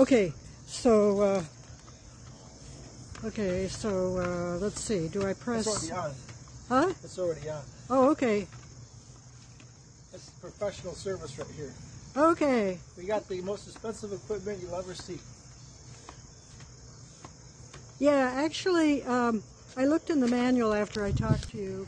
Okay, so, uh, okay, so, uh, let's see, do I press? It's already on. Huh? It's already on. Oh, okay, This is professional service right here. okay. We got the most expensive equipment you'll ever see. Yeah, actually, um, I looked in the manual after I talked to you,